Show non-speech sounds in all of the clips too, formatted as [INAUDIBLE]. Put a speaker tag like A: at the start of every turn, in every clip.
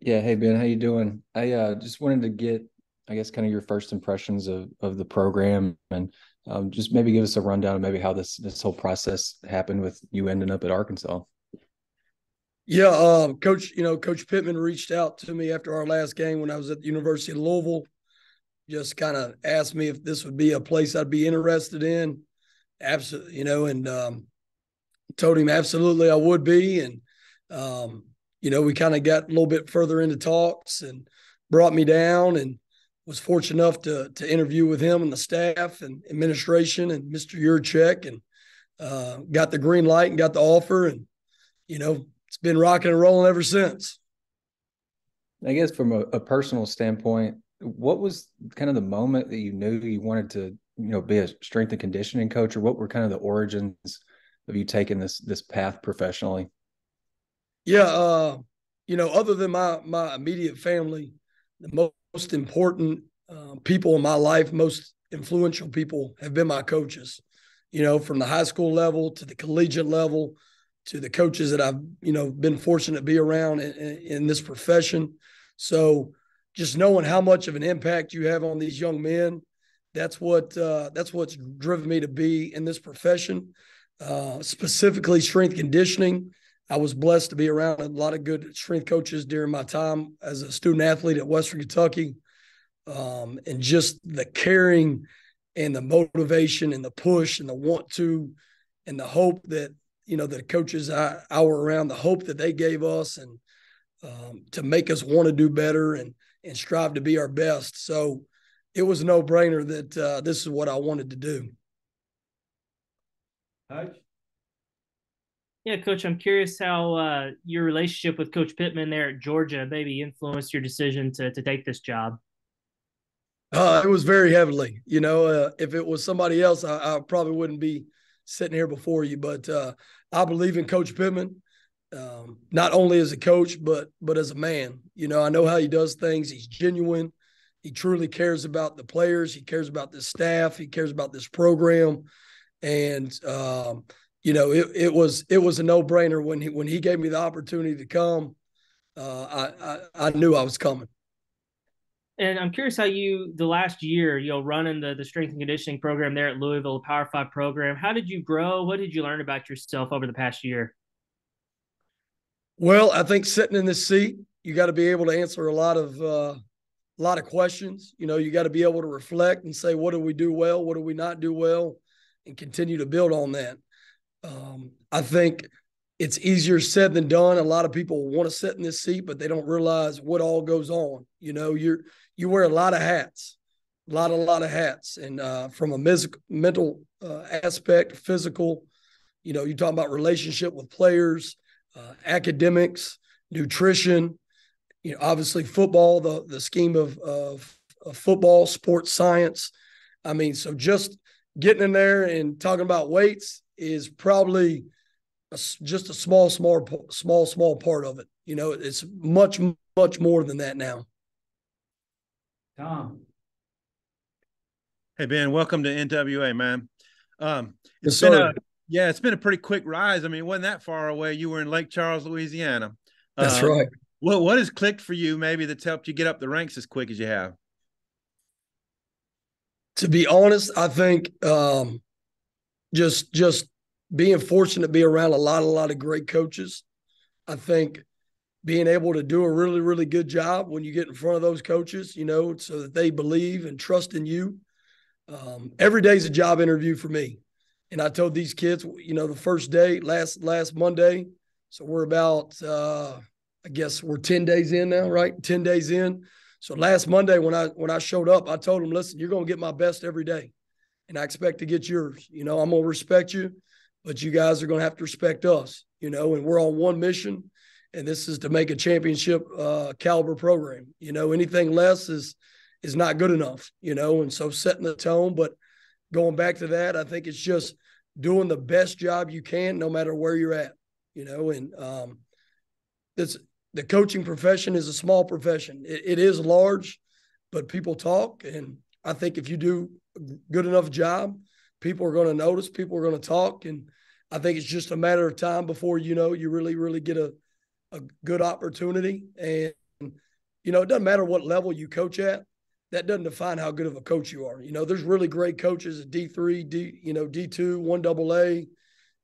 A: Yeah, hey Ben, how you doing? I uh, just wanted to get, I guess, kind of your first impressions of of the program, and um, just maybe give us a rundown of maybe how this this whole process happened with you ending up at Arkansas.
B: Yeah, um, coach. You know, Coach Pittman reached out to me after our last game when I was at the University of Louisville. Just kind of asked me if this would be a place I'd be interested in. Absolutely, you know, and um, told him absolutely I would be, and um, you know, we kind of got a little bit further into talks and brought me down and was fortunate enough to to interview with him and the staff and administration and Mr. Yurachek and uh, got the green light and got the offer and you know it's been rocking and rolling ever since.
A: I guess from a, a personal standpoint, what was kind of the moment that you knew you wanted to you know be a strength and conditioning coach, or what were kind of the origins of you taking this this path professionally?
B: Yeah, uh, you know, other than my my immediate family, the most important uh, people in my life, most influential people, have been my coaches. You know, from the high school level to the collegiate level to the coaches that I've you know been fortunate to be around in, in this profession. So, just knowing how much of an impact you have on these young men, that's what uh, that's what's driven me to be in this profession, uh, specifically strength conditioning I was blessed to be around a lot of good strength coaches during my time as a student athlete at Western Kentucky. Um, and just the caring and the motivation and the push and the want to and the hope that, you know, the coaches I, I were around, the hope that they gave us and um, to make us want to do better and, and strive to be our best. So it was a no brainer that uh, this is what I wanted to do.
C: Coach? Yeah, Coach, I'm curious how uh, your relationship with Coach Pittman there at Georgia maybe influenced your decision to to take this job.
B: Uh, it was very heavily. You know, uh, if it was somebody else, I, I, probably wouldn't be sitting here before you. But uh, I believe in Coach Pittman, um, not only as a coach, but but as a man. You know, I know how he does things. He's genuine. He truly cares about the players. He cares about the staff. He cares about this program. And um, you know, it, it was it was a no brainer when he when he gave me the opportunity to come. Uh, I, I, I knew I was coming.
C: And I'm curious how you the last year, you know, running the the strength and conditioning program there at Louisville, the Power Five program. How did you grow? What did you learn about yourself over the past year?
B: Well, I think sitting in this seat, you got to be able to answer a lot of uh, a lot of questions. You know, you got to be able to reflect and say, what do we do well? What do we not do well? And continue to build on that. Um, I think it's easier said than done. A lot of people want to sit in this seat, but they don't realize what all goes on. You know, you're you wear a lot of hats, a lot, a lot of hats, and uh, from a mes- mental uh, aspect, physical. You know, you talk about relationship with players, uh, academics, nutrition. You know, obviously football, the the scheme of, of of football, sports science. I mean, so just getting in there and talking about weights is probably a, just a small, small, small, small part of it. You know, it's much, much more than that now.
C: Tom.
D: Hey Ben, welcome to NWA, man. Um, it's yes, been a yeah, it's been a pretty quick rise. I mean, it wasn't that far away. You were in Lake Charles, Louisiana.
B: That's uh, right.
D: What what has clicked for you, maybe that's helped you get up the ranks as quick as you have?
B: To be honest, I think um, just just being fortunate to be around a lot, a lot of great coaches. I think being able to do a really, really good job when you get in front of those coaches, you know, so that they believe and trust in you. Um, every day is a job interview for me. And I told these kids, you know, the first day, last last Monday. So we're about uh I guess we're 10 days in now, right? 10 days in. So last Monday when I when I showed up, I told them, listen, you're gonna get my best every day and I expect to get yours. You know, I'm gonna respect you, but you guys are gonna have to respect us. You know, and we're on one mission, and this is to make a championship uh, caliber program. You know, anything less is is not good enough. You know, and so setting the tone. But going back to that, I think it's just doing the best job you can, no matter where you're at. You know, and um, this the coaching profession is a small profession. it, it is large, but people talk, and I think if you do a good enough job, people are going to notice, people are going to talk. And I think it's just a matter of time before you know you really, really get a, a good opportunity. And, you know, it doesn't matter what level you coach at. That doesn't define how good of a coach you are. You know, there's really great coaches at D three, D, you know, D two, one double A,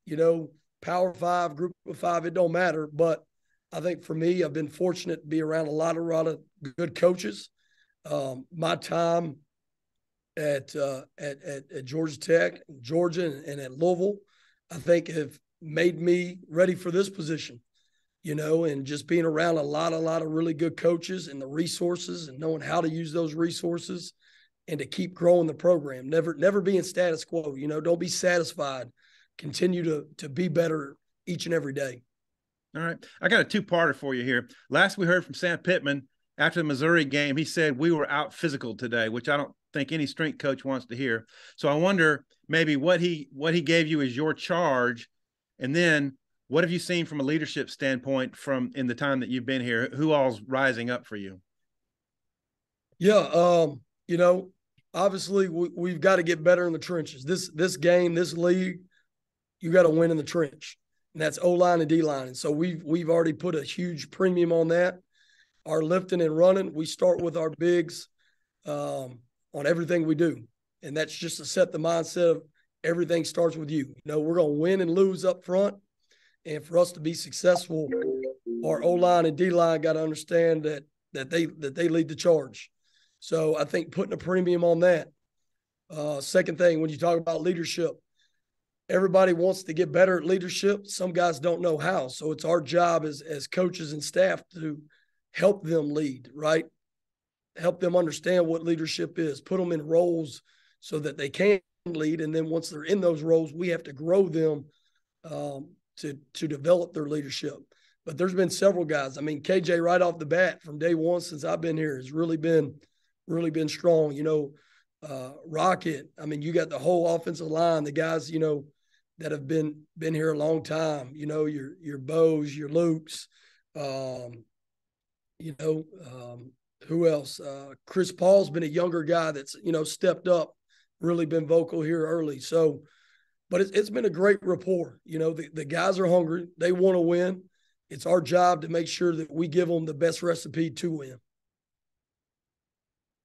B: you know, Power Five, Group of Five. It don't matter. But I think for me, I've been fortunate to be around a lot of, a lot of good coaches. Um, my time at, uh, at, at at Georgia Tech, Georgia, and, at Louisville, I think have made me ready for this position. You know, and just being around a lot, a lot of really good coaches and the resources and knowing how to use those resources and to keep growing the program. Never, never being status quo. You know, don't be satisfied. Continue to to be better each and every day.
D: All right. I got a two parter for you here. Last we heard from Sam Pittman after the Missouri game, he said we were out physical today, which I don't think any strength coach wants to hear. So I wonder maybe what he what he gave you is your charge and then what have you seen from a leadership standpoint from in the time that you've been here? Who all's rising up for you?
B: Yeah, um, you know, obviously we, have got to get better in the trenches. This this game, this league, you got to win in the trench, and that's O line and D line. And so we've we've already put a huge premium on that. Our lifting and running, we start with our bigs um, on everything we do, and that's just to set the mindset of everything starts with you. You know, we're going to win and lose up front. And for us to be successful, our O line and D line got to understand that that they that they lead the charge. So I think putting a premium on that. Uh, second thing, when you talk about leadership, everybody wants to get better at leadership. Some guys don't know how. So it's our job as as coaches and staff to help them lead, right? Help them understand what leadership is, put them in roles so that they can lead. And then once they're in those roles, we have to grow them um, to to develop their leadership. But there's been several guys. I mean, KJ right off the bat from day one since I've been here has really been really been strong. You know, uh, Rocket. I mean, you got the whole offensive line. The guys, you know, that have been been here a long time. You know, your your Bows, your Lukes. Um, you know, um, who else? Uh, Chris Paul's been a younger guy that's you know stepped up really been vocal here early. So, but it's, it's been a great rapport. You know, the, the guys are hungry, they want to win. It's our job to make sure that we give them the best recipe to win.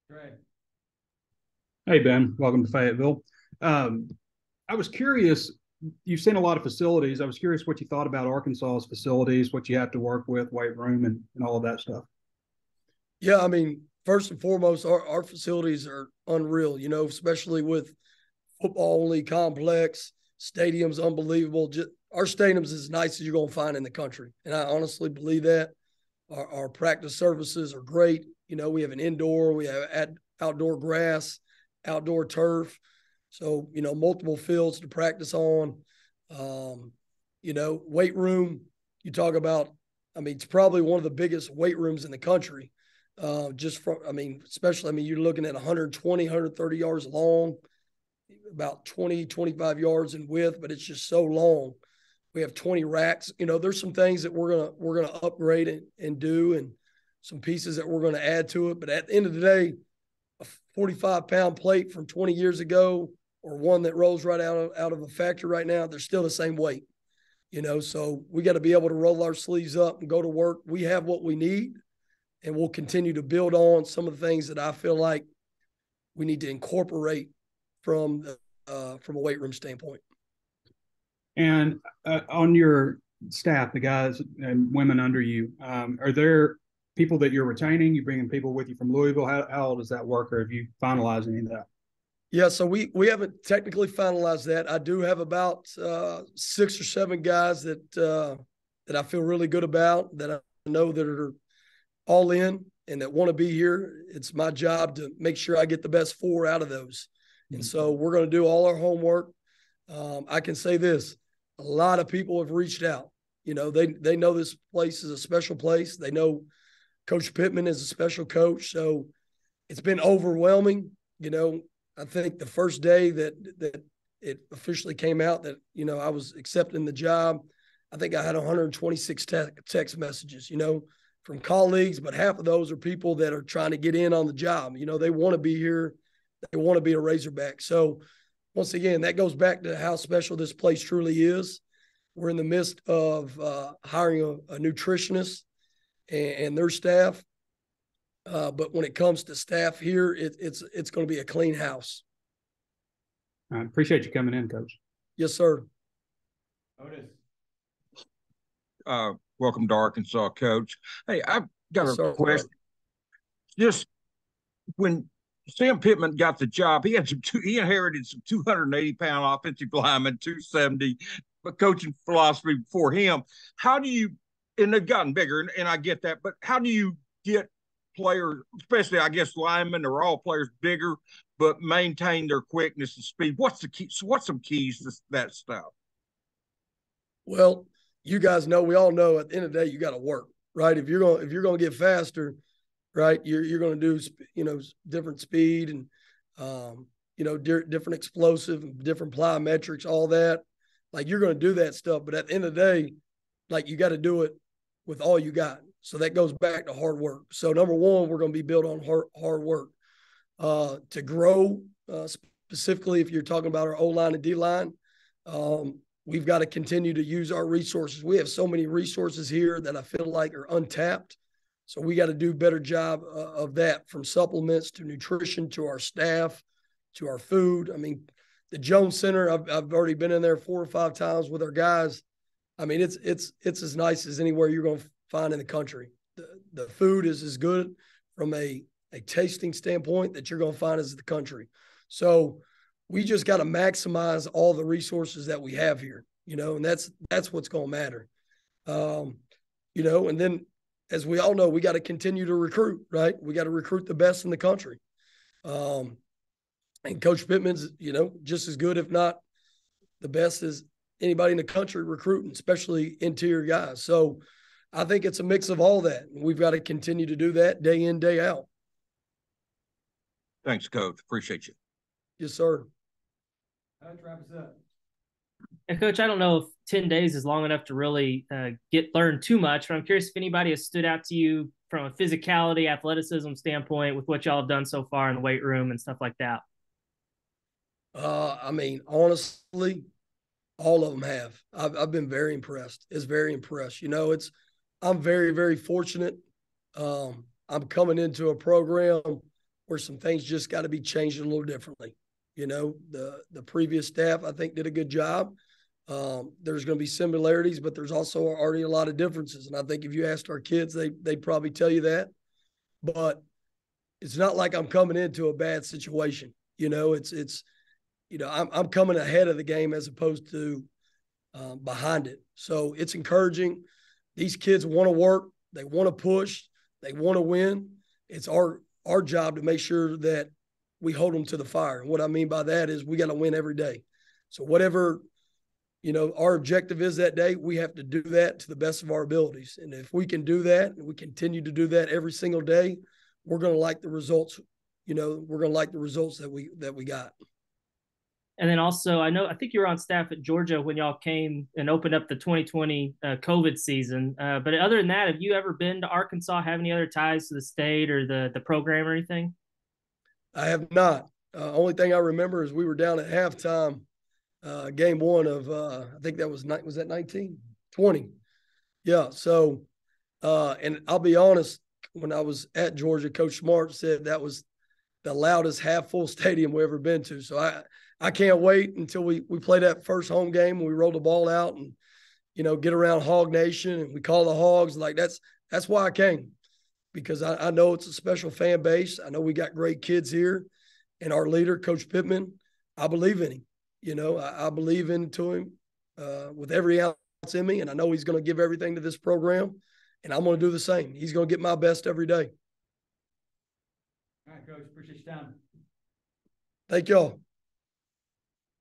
E: Right. Hey, Ben, welcome to Fayetteville. Um, I was curious, you've seen a lot of facilities. I was curious what you thought about Arkansas's facilities, what you have to work with, weight room, and, and all of that stuff.
B: Yeah, I mean, first and foremost, our, our facilities are unreal, you know, especially with football only complex, stadiums unbelievable. Just, our stadium's as nice as you're going to find in the country. And I honestly believe that. Our, our practice services are great. You know, we have an indoor, we have at, outdoor grass, outdoor turf. So, you know, multiple fields to practice on. Um, you know, weight room, you talk about, I mean, it's probably one of the biggest weight rooms in the country. Uh, just from, I mean, especially, I mean, you're looking at 120, 130 yards long, about 20, 25 yards in width, but it's just so long. We have 20 racks. You know, there's some things that we're gonna we're gonna upgrade and, and do, and some pieces that we're gonna add to it. But at the end of the day, a 45 pound plate from 20 years ago, or one that rolls right out of, out of a factory right now, they're still the same weight. You know, so we got to be able to roll our sleeves up and go to work. We have what we need and we'll continue to build on some of the things that I feel like we need to incorporate from uh, from a weight room standpoint.
E: And uh, on your staff, the guys and women under you, um, are there people that you're retaining? You bringing people with you from Louisville? How, how does that work, or have you finalized any of that?
B: Yeah, so we we haven't technically finalized that. I do have about uh, six or seven guys that uh, that I feel really good about that I know that are all in and that want to be here. It's my job to make sure I get the best four out of those. And so mm-hmm. we're going to do all our homework. Um, I can say this: a lot of people have reached out. You know, they they know this place is a special place. They know Coach Pittman is a special coach. So it's been overwhelming. You know, I think the first day that that it officially came out that you know I was accepting the job, I think I had 126 te- text messages. You know, from colleagues, but half of those are people that are trying to get in on the job. You know, they want to be here, they want to be a Razorback. So, once again, that goes back to how special this place truly is. We're in the midst of uh, hiring a, a nutritionist and, and, their staff. Uh, but when it comes to staff here, it, it's it's going to be a clean house.
E: I appreciate you coming in, Coach.
B: Yes, sir.
F: Otis. Uh, welcome to Arkansas, Coach. Hey, I've got
B: Yes,
F: a
B: sir.
F: question. Just when Sam Pittman got the job, he had some. Two, he inherited some 280 pound offensive lineman, 270, but coaching philosophy before him. How do you? And they've gotten bigger, and, and I get that. But how do you get players, especially I guess linemen, are all players bigger, but maintain their quickness and speed? What's the key? What's some keys to that stuff?
B: Well, you guys know, we all know at the end of the day, you got to work, right? If you're going, if you're going to get faster, right, you're, you're going to do, you know, different speed and, um, you know, di- different explosive, different plyometrics, all that. Like you're going to do that stuff. But at the end of the day, like you got to do it with all you got. So that goes back to hard work. So number one, we're going to be built on hard, hard work. Uh, to grow, uh, specifically if you're talking about our O line and D line, um, we've got to continue to use our resources. We have so many resources here that I feel like are untapped. So we got to do a better job uh, of that from supplements to nutrition to our staff to our food. I mean, the Jones Center, I've, I've already been in there four or five times with our guys. I mean, it's it's it's as nice as anywhere you're going to find in the country. The, the food is as good from a a tasting standpoint that you're going to find as the country. So we just got to maximize all the resources that we have here, you know, and that's that's what's going to matter. Um, you know, and then as we all know, we got to continue to recruit, right? We got to recruit the best in the country. Um, and Coach Pittman's, you know, just as good, if not the best as anybody in the country recruiting, especially interior guys. So I think it's a mix of all that. And we've got to continue to do that day in, day out.
F: Thanks, Coach. Appreciate you.
B: Yes, sir.
C: And coach, I don't know if 10 days is long enough to really uh, get learn too much, but I'm curious if anybody has stood out to you from a physicality, athleticism standpoint with what y'all have done so far in the weight room and stuff like that.
B: Uh, I mean, honestly, all of them have. I've, I've been very impressed. It's very impressed. You know, it's I'm very very fortunate. Um, I'm coming into a program where some things just got to be changed a little differently. You know, the the previous staff I think did a good job. Um, there's going to be similarities, but there's also already a lot of differences. And I think if you asked our kids, they they'd probably tell you that. But it's not like I'm coming into a bad situation. You know, it's it's you know, I'm I'm coming ahead of the game as opposed to um, behind it. So it's encouraging. These kids want to work. They want to push. They want to win. It's our our job to make sure that we hold them to the fire. And what I mean by that is we got to win every day. So whatever you know our objective is that day, we have to do that to the best of our abilities. And if we can do that, and we continue to do that every single day, we're going to like the results. You know, we're going to like the results that we that we got.
C: And then also, I know I think you were on staff at Georgia when y'all came and opened up the 2020 uh, COVID season. Uh, but other than that, have you ever been to Arkansas? Have any other ties to the state or the the program or anything?
B: I have not. Uh, only thing I remember is we were down at halftime, uh, game one of uh, I think that was was that 19? 20. Yeah. So, uh, and I'll be honest, when I was at Georgia, Coach Smart said that was the loudest half full [LAUGHS] stadium we ever been to. So I I can't wait until we we play that first home game and we roll the ball out and you know get around Hog Nation and we call the Hogs like that's that's why I came because I, I know it's a special fan base. I know we got great kids here, and our leader, Coach Pittman, I believe in him. You know, I, I believe into him uh, with every ounce in me, and I know he's going to give everything to this program, and I'm going to do the same. He's going to get my best every day.
G: All right, Coach. Appreciate your time.
B: Thank y'all.